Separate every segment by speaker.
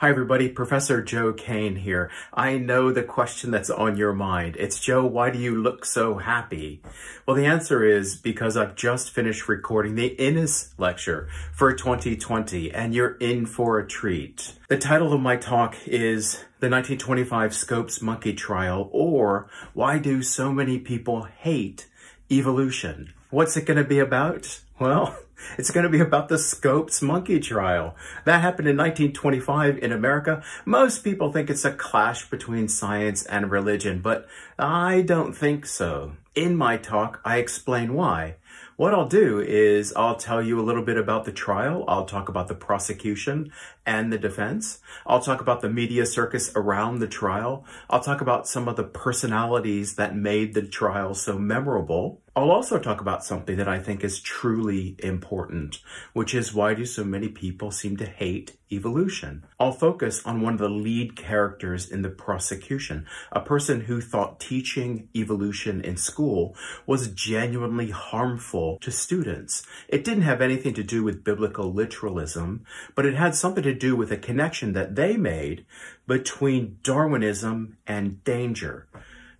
Speaker 1: Hi everybody, Professor Joe Cain here. I know the question that's on your mind. It's Joe, why do you look so happy? Well, the answer is because I've just finished recording the Innes lecture for 2020 and you're in for a treat. The title of my talk is the 1925 Scopes Monkey Trial or Why Do So Many People Hate Evolution? What's it going to be about? Well, it's going to be about the Scopes monkey trial. That happened in 1925 in America. Most people think it's a clash between science and religion, but I don't think so. In my talk, I explain why. What I'll do is I'll tell you a little bit about the trial. I'll talk about the prosecution and the defense. I'll talk about the media circus around the trial. I'll talk about some of the personalities that made the trial so memorable. I'll also talk about something that I think is truly important, which is why do so many people seem to hate evolution? I'll focus on one of the lead characters in the prosecution, a person who thought teaching evolution in school was genuinely harmful to students. It didn't have anything to do with biblical literalism, but it had something to do with a connection that they made between Darwinism and danger.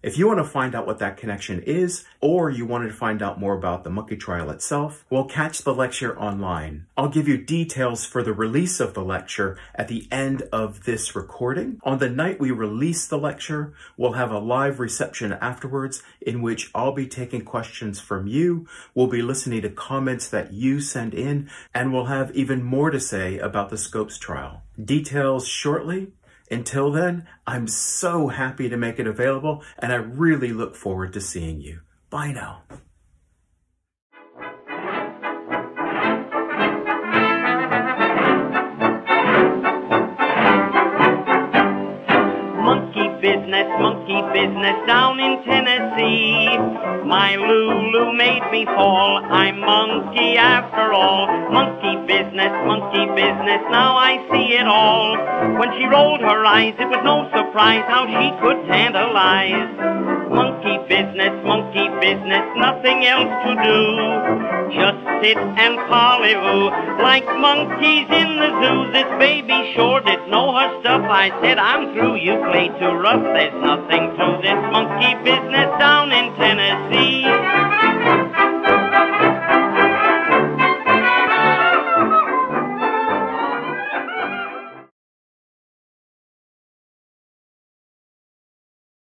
Speaker 1: If you want to find out what that connection is, or you wanted to find out more about the monkey trial itself, well, catch the lecture online. I'll give you details for the release of the lecture at the end of this recording. On the night we release the lecture, we'll have a live reception afterwards in which I'll be taking questions from you. We'll be listening to comments that you send in, and we'll have even more to say about the Scopes trial. Details shortly. Until then, I'm so happy to make it available and I really look forward to seeing you. Bye now.
Speaker 2: Monkey business, monkey business down in Tennessee. My Lulu made me fall. I'm monkey after all. Monkey business, monkey business. Now I see it all. When she rolled her eyes, it was no surprise how she could tantalize. Monkey business, monkey business, nothing else to do. Just sit and parley-vous like monkeys in the zoo. This baby sure did know her stuff. I said, I'm through. You play too rough. There's nothing to this monkey business down in Tennessee.